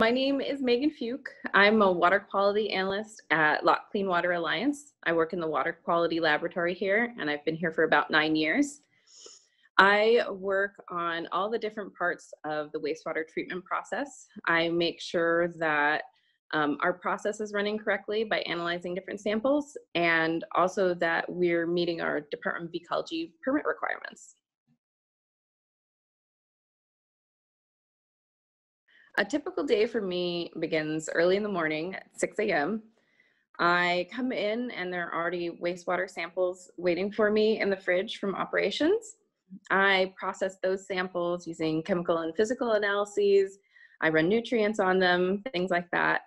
My name is Meghan Fuke. I'm a water quality analyst at LOTT Clean Water Alliance. I work in the water quality laboratory here, and I've been here for about nine years. I work on all the different parts of the wastewater treatment process. I make sure that um, our process is running correctly by analyzing different samples and also that we're meeting our Department of Ecology permit requirements. A typical day for me begins early in the morning at 6 a.m. I come in and there are already wastewater samples waiting for me in the fridge from operations. I process those samples using chemical and physical analyses. I run nutrients on them, things like that.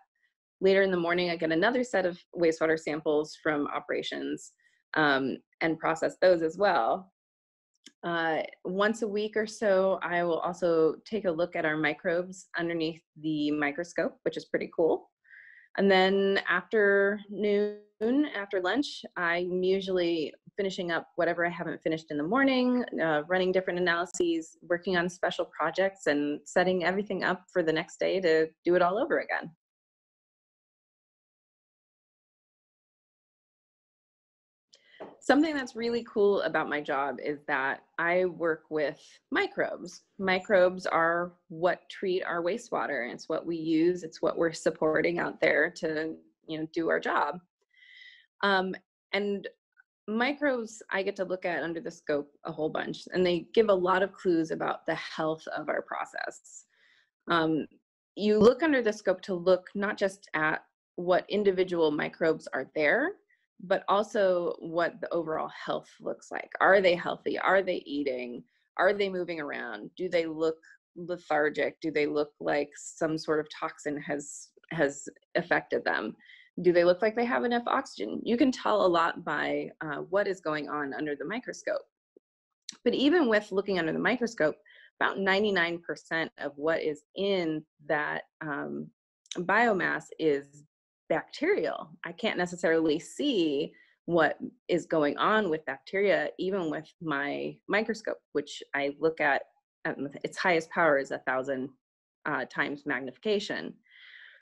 Later in the morning, I get another set of wastewater samples from operations um, and process those as well. Uh, once a week or so, I will also take a look at our microbes underneath the microscope, which is pretty cool. And then after noon, after lunch, I'm usually finishing up whatever I haven't finished in the morning, uh, running different analyses, working on special projects, and setting everything up for the next day to do it all over again. Something that's really cool about my job is that I work with microbes. Microbes are what treat our wastewater. It's what we use. It's what we're supporting out there to, you know, do our job. Um, and microbes I get to look at under the scope a whole bunch, and they give a lot of clues about the health of our process. Um, you look under the scope to look not just at what individual microbes are there, but also what the overall health looks like. Are they healthy? Are they eating? Are they moving around? Do they look lethargic? Do they look like some sort of toxin has has affected them? Do they look like they have enough oxygen? You can tell a lot by uh, what is going on under the microscope. But even with looking under the microscope, about 99% of what is in that um, biomass is bacterial. I can't necessarily see what is going on with bacteria, even with my microscope, which I look at, at its highest power is a thousand uh, times magnification.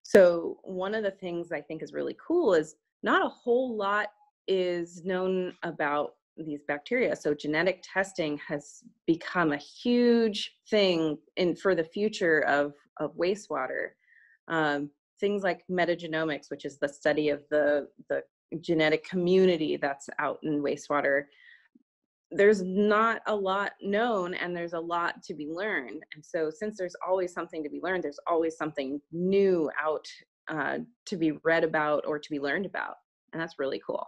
So one of the things I think is really cool is not a whole lot is known about these bacteria. So genetic testing has become a huge thing in for the future of of wastewater. Um, things like metagenomics, which is the study of the, the genetic community that's out in wastewater, there's not a lot known and there's a lot to be learned. And so, since there's always something to be learned, there's always something new out uh, to be read about or to be learned about. And that's really cool.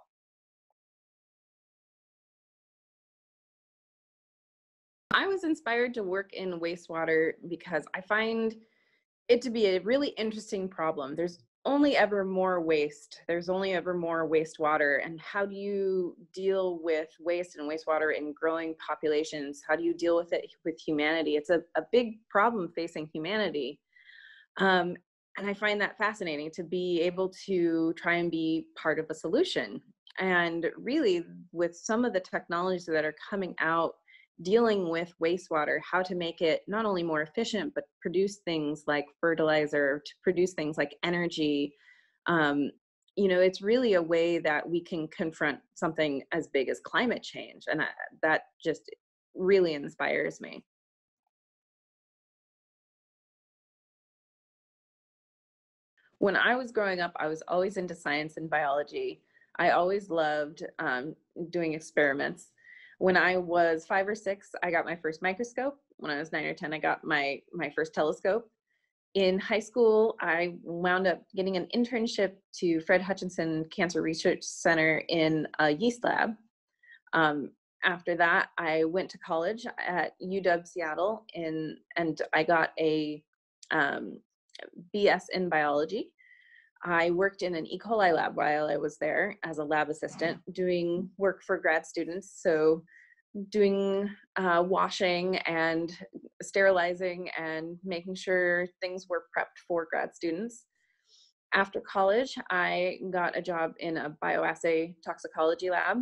I was inspired to work in wastewater because I find it to be a really interesting problem. There's only ever more waste. There's only ever more wastewater. And how do you deal with waste and wastewater in growing populations? How do you deal with it with humanity? It's a, a big problem facing humanity. Um, and I find that fascinating to be able to try and be part of a solution. And really, with some of the technologies that are coming out dealing with wastewater, how to make it not only more efficient, but produce things like fertilizer, to produce things like energy. Um, you know, it's really a way that we can confront something as big as climate change. And I, that just really inspires me. When I was growing up, I was always into science and biology. I always loved um, doing experiments when I was five or six, I got my first microscope. When I was nine or 10, I got my, my first telescope. In high school, I wound up getting an internship to Fred Hutchinson Cancer Research Center in a yeast lab. Um, after that, I went to college at UW Seattle in, and I got a um, BS in biology. I worked in an E. coli lab while I was there as a lab assistant doing work for grad students. So doing uh, washing and sterilizing and making sure things were prepped for grad students. After college, I got a job in a bioassay toxicology lab.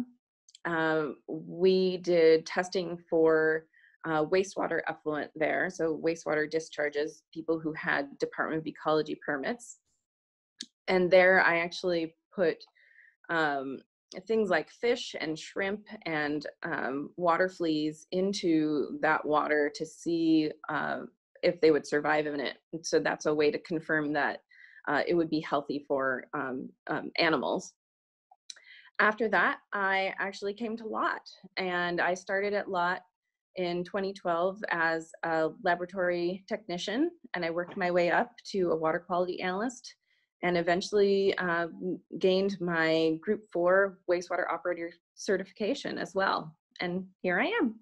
Uh, we did testing for uh, wastewater effluent there. So wastewater discharges, people who had Department of Ecology permits. And there I actually put um, things like fish and shrimp and um, water fleas into that water to see uh, if they would survive in it. And so that's a way to confirm that uh, it would be healthy for um, um, animals. After that, I actually came to LOTT and I started at LOTT in 2012 as a laboratory technician and I worked my way up to a water quality analyst and eventually uh, gained my group four wastewater operator certification as well. And here I am.